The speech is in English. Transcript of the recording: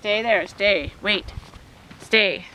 Stay there, stay, wait, stay.